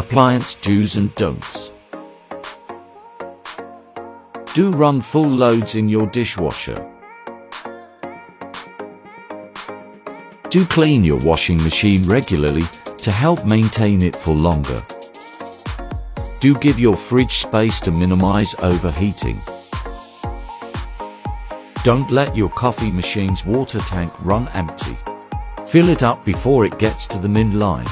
Appliance do's and don'ts. Do run full loads in your dishwasher. Do clean your washing machine regularly to help maintain it for longer. Do give your fridge space to minimize overheating. Don't let your coffee machine's water tank run empty. Fill it up before it gets to the min line.